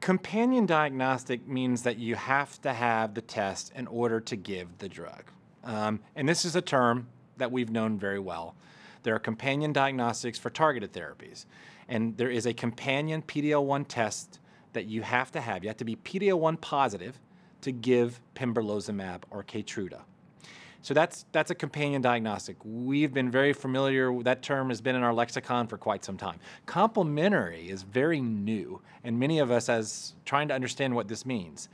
companion diagnostic means that you have to have the test in order to give the drug. Um, and this is a term that we've known very well. There are companion diagnostics for targeted therapies. And there is a companion PD-L1 test that you have to have. You have to be PD-L1 positive to give pembrolizumab or Keytruda. So that's that's a companion diagnostic. We've been very familiar. That term has been in our lexicon for quite some time. Complementary is very new, and many of us as trying to understand what this means.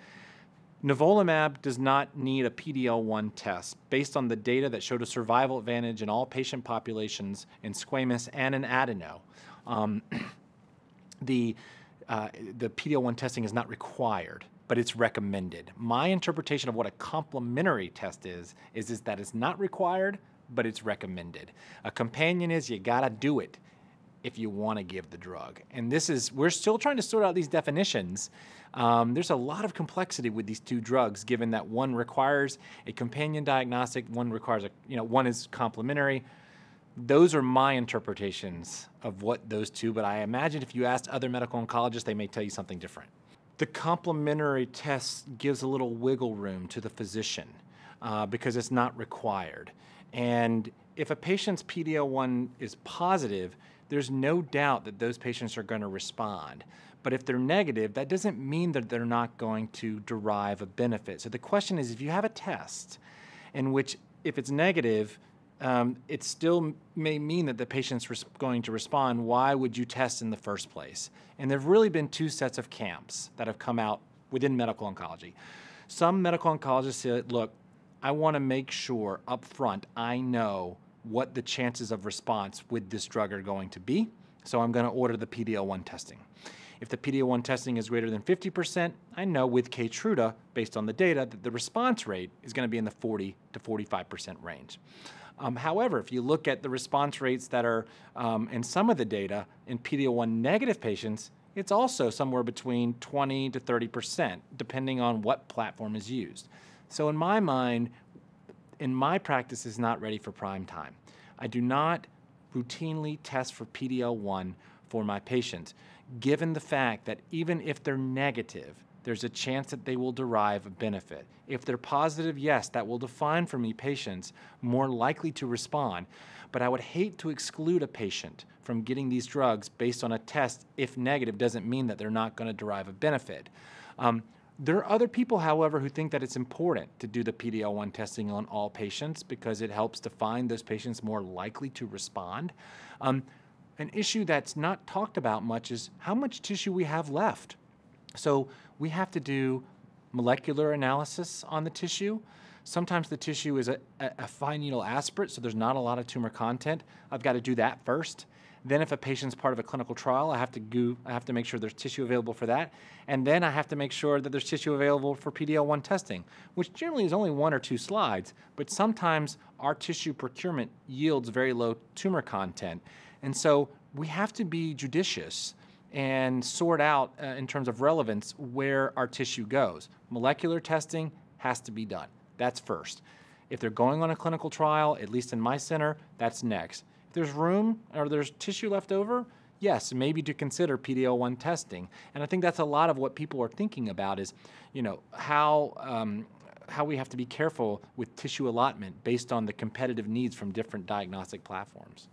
Nivolumab does not need a PD-L1 test based on the data that showed a survival advantage in all patient populations in squamous and in adeno. Um, the uh, the PD-L1 testing is not required but it's recommended. My interpretation of what a complementary test is, is, is that it's not required, but it's recommended. A companion is you gotta do it if you want to give the drug. And this is, we're still trying to sort out these definitions. Um, there's a lot of complexity with these two drugs, given that one requires a companion diagnostic, one requires a, you know, one is complementary. Those are my interpretations of what those two, but I imagine if you asked other medical oncologists, they may tell you something different. The complementary test gives a little wiggle room to the physician uh, because it's not required. And if a patient's PD-L1 is positive, there's no doubt that those patients are going to respond. But if they're negative, that doesn't mean that they're not going to derive a benefit. So the question is if you have a test in which, if it's negative, um, it still may mean that the patient's going to respond. Why would you test in the first place? And there have really been two sets of camps that have come out within medical oncology. Some medical oncologists say, look, I want to make sure up front I know what the chances of response with this drug are going to be. So I'm going to order the PD-L1 testing. If the PD-L1 testing is greater than 50%, I know with Keytruda, based on the data, that the response rate is going to be in the 40 to 45% range. Um, however, if you look at the response rates that are um, in some of the data in PD-L1 negative patients, it's also somewhere between 20 to 30 percent, depending on what platform is used. So in my mind, in my practice is not ready for prime time. I do not routinely test for PD-L1 for my patients, given the fact that even if they're negative, there's a chance that they will derive a benefit. If they're positive, yes, that will define for me patients more likely to respond. But I would hate to exclude a patient from getting these drugs based on a test if negative doesn't mean that they're not going to derive a benefit. Um, there are other people, however, who think that it's important to do the PD-L1 testing on all patients because it helps to find those patients more likely to respond. Um, an issue that's not talked about much is how much tissue we have left. So we have to do molecular analysis on the tissue. Sometimes the tissue is a, a, fine needle aspirate, so there's not a lot of tumor content. I've got to do that first. Then if a patient's part of a clinical trial, I have to go, I have to make sure there's tissue available for that. And then I have to make sure that there's tissue available for PD-L1 testing, which generally is only one or two slides, but sometimes our tissue procurement yields very low tumor content. And so we have to be judicious and sort out uh, in terms of relevance where our tissue goes. Molecular testing has to be done. That's first. If they're going on a clinical trial, at least in my center, that's next. If there's room or there's tissue left over, yes, maybe to consider PD-L1 testing. And I think that's a lot of what people are thinking about is, you know, how um, how we have to be careful with tissue allotment based on the competitive needs from different diagnostic platforms.